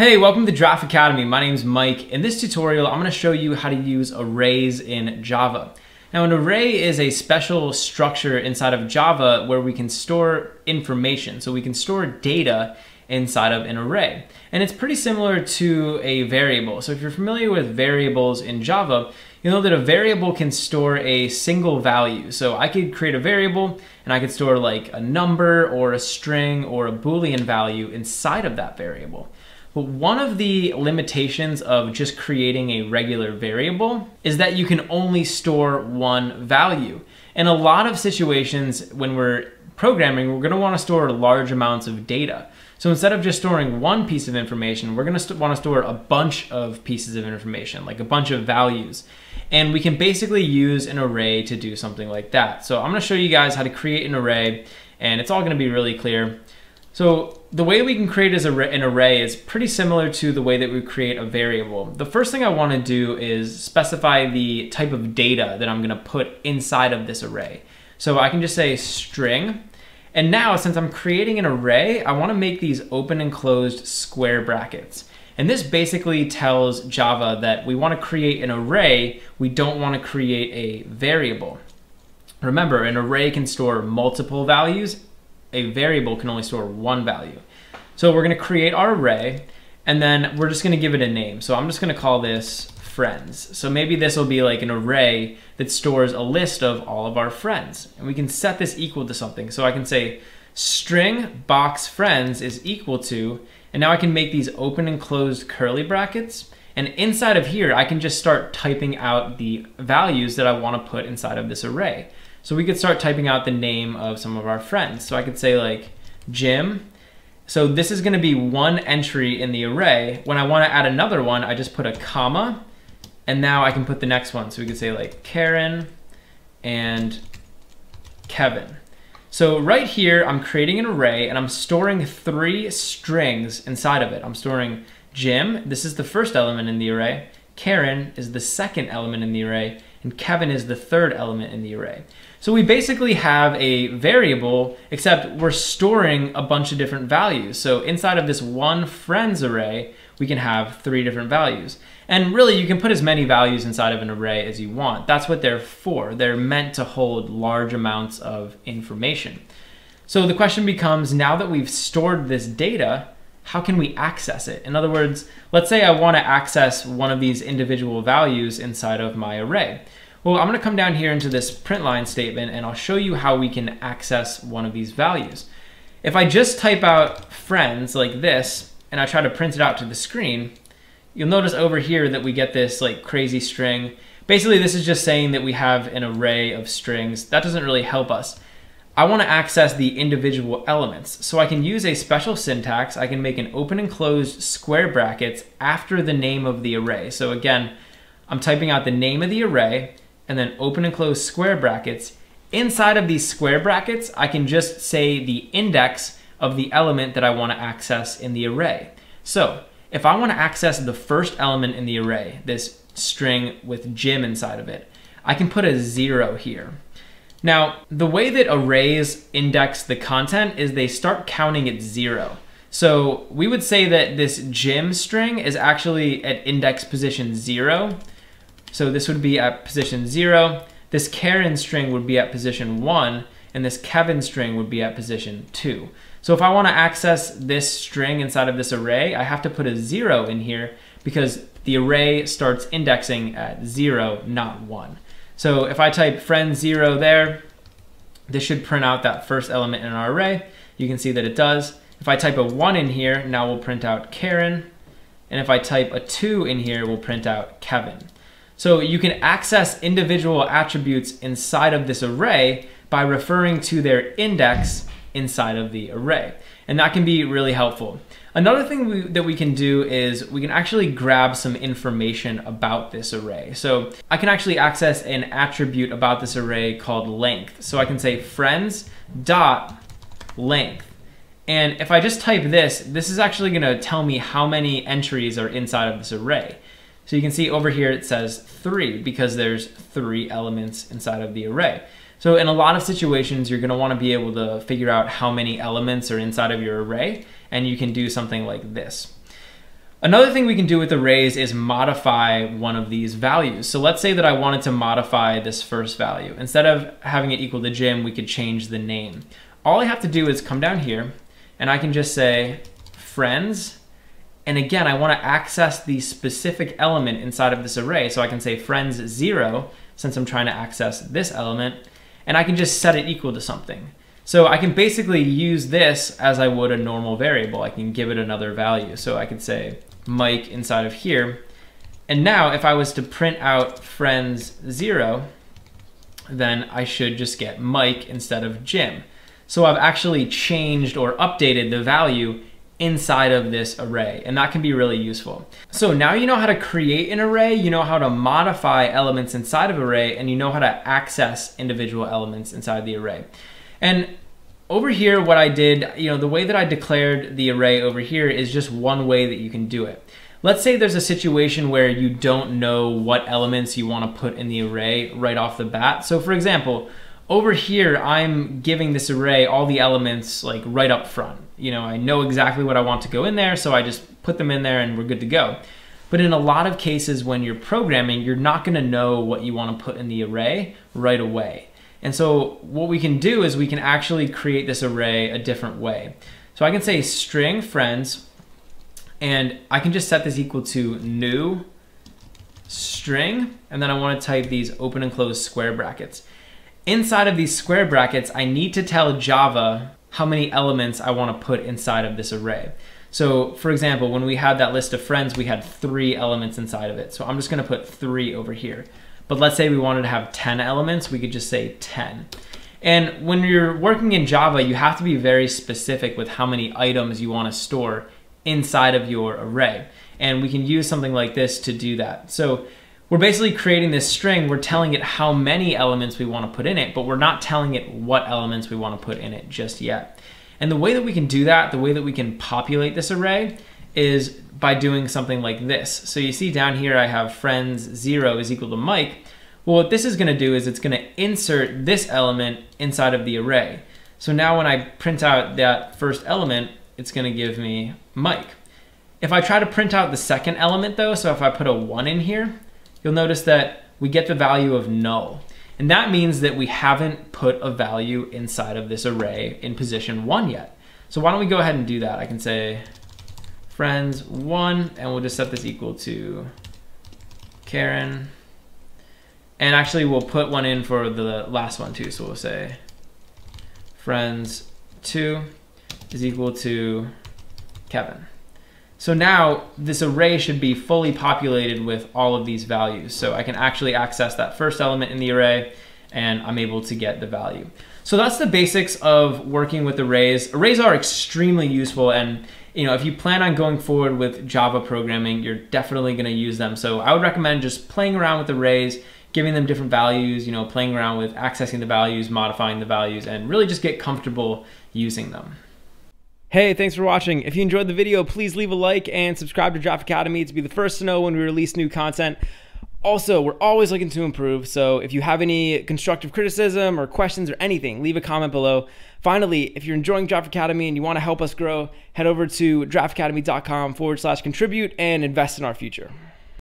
Hey, welcome to Giraffe Academy. My name is Mike. In this tutorial, I'm gonna show you how to use arrays in Java. Now, an array is a special structure inside of Java where we can store information. So we can store data inside of an array. And it's pretty similar to a variable. So if you're familiar with variables in Java, you know that a variable can store a single value. So I could create a variable and I could store like a number or a string or a Boolean value inside of that variable. But one of the limitations of just creating a regular variable is that you can only store one value. In a lot of situations when we're programming, we're gonna wanna store large amounts of data. So instead of just storing one piece of information, we're gonna wanna store a bunch of pieces of information, like a bunch of values. And we can basically use an array to do something like that. So I'm gonna show you guys how to create an array, and it's all gonna be really clear. So the way we can create as an array is pretty similar to the way that we create a variable. The first thing I want to do is specify the type of data that I'm going to put inside of this array. So I can just say string. And now, since I'm creating an array, I want to make these open and closed square brackets. And this basically tells Java that we want to create an array, we don't want to create a variable. Remember, an array can store multiple values a variable can only store one value. So we're going to create our array, and then we're just going to give it a name. So I'm just going to call this friends. So maybe this will be like an array that stores a list of all of our friends. And we can set this equal to something. So I can say string box friends is equal to, and now I can make these open and closed curly brackets. And inside of here, I can just start typing out the values that I want to put inside of this array. So we could start typing out the name of some of our friends. So I could say like Jim. So this is gonna be one entry in the array. When I wanna add another one, I just put a comma and now I can put the next one. So we could say like Karen and Kevin. So right here, I'm creating an array and I'm storing three strings inside of it. I'm storing Jim, this is the first element in the array. Karen is the second element in the array and Kevin is the third element in the array. So we basically have a variable, except we're storing a bunch of different values. So inside of this one friends array, we can have three different values. And really, you can put as many values inside of an array as you want. That's what they're for. They're meant to hold large amounts of information. So the question becomes, now that we've stored this data, how can we access it? In other words, let's say I want to access one of these individual values inside of my array. Well, I'm going to come down here into this print line statement and I'll show you how we can access one of these values. If I just type out friends like this and I try to print it out to the screen, you'll notice over here that we get this like crazy string. Basically, this is just saying that we have an array of strings. That doesn't really help us. I want to access the individual elements. So I can use a special syntax. I can make an open and closed square brackets after the name of the array. So again, I'm typing out the name of the array and then open and close square brackets. Inside of these square brackets, I can just say the index of the element that I want to access in the array. So if I want to access the first element in the array, this string with Jim inside of it, I can put a zero here. Now, the way that arrays index the content is they start counting at zero. So we would say that this Jim string is actually at index position zero. So this would be at position zero. This Karen string would be at position one, and this Kevin string would be at position two. So if I wanna access this string inside of this array, I have to put a zero in here because the array starts indexing at zero, not one. So if I type friend zero there, this should print out that first element in our array. You can see that it does. If I type a one in here, now we'll print out Karen. And if I type a two in here, we'll print out Kevin. So you can access individual attributes inside of this array by referring to their index inside of the array. And that can be really helpful. Another thing we, that we can do is we can actually grab some information about this array. So I can actually access an attribute about this array called length. So I can say friends dot length. And if I just type this, this is actually gonna tell me how many entries are inside of this array. So you can see over here it says three because there's three elements inside of the array. So in a lot of situations, you're gonna wanna be able to figure out how many elements are inside of your array, and you can do something like this. Another thing we can do with arrays is modify one of these values. So let's say that I wanted to modify this first value. Instead of having it equal to Jim, we could change the name. All I have to do is come down here and I can just say friends. And again, I want to access the specific element inside of this array. So I can say friends zero, since I'm trying to access this element, and I can just set it equal to something. So I can basically use this as I would a normal variable. I can give it another value. So I could say Mike inside of here. And now if I was to print out friends zero, then I should just get Mike instead of Jim. So I've actually changed or updated the value inside of this array, and that can be really useful. So now you know how to create an array, you know how to modify elements inside of array, and you know how to access individual elements inside the array. And over here, what I did, you know, the way that I declared the array over here is just one way that you can do it. Let's say there's a situation where you don't know what elements you want to put in the array right off the bat. So for example, over here, I'm giving this array all the elements like right up front. You know, I know exactly what I want to go in there, so I just put them in there and we're good to go. But in a lot of cases when you're programming, you're not gonna know what you wanna put in the array right away. And so what we can do is we can actually create this array a different way. So I can say string friends, and I can just set this equal to new string, and then I wanna type these open and close square brackets. Inside of these square brackets, I need to tell Java how many elements I want to put inside of this array. So for example, when we had that list of friends, we had three elements inside of it. So I'm just going to put three over here. But let's say we wanted to have 10 elements, we could just say 10. And when you're working in Java, you have to be very specific with how many items you want to store inside of your array. And we can use something like this to do that. So we're basically creating this string, we're telling it how many elements we want to put in it, but we're not telling it what elements we want to put in it just yet. And the way that we can do that, the way that we can populate this array is by doing something like this. So you see down here I have friends zero is equal to Mike. Well, what this is gonna do is it's gonna insert this element inside of the array. So now when I print out that first element, it's gonna give me Mike. If I try to print out the second element though, so if I put a one in here, you'll notice that we get the value of null. And that means that we haven't put a value inside of this array in position one yet. So why don't we go ahead and do that? I can say friends one, and we'll just set this equal to Karen. And actually we'll put one in for the last one too. So we'll say friends two is equal to Kevin. So now this array should be fully populated with all of these values. So I can actually access that first element in the array and I'm able to get the value. So that's the basics of working with arrays. Arrays are extremely useful and you know, if you plan on going forward with Java programming, you're definitely gonna use them. So I would recommend just playing around with the arrays, giving them different values, you know, playing around with accessing the values, modifying the values, and really just get comfortable using them. Hey, thanks for watching. If you enjoyed the video, please leave a like and subscribe to Giraffe Academy to be the first to know when we release new content. Also, we're always looking to improve, so if you have any constructive criticism or questions or anything, leave a comment below. Finally, if you're enjoying Giraffe Academy and you want to help us grow, head over to giraffeacademy.com forward slash contribute and invest in our future.